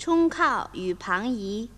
冲靠与旁移。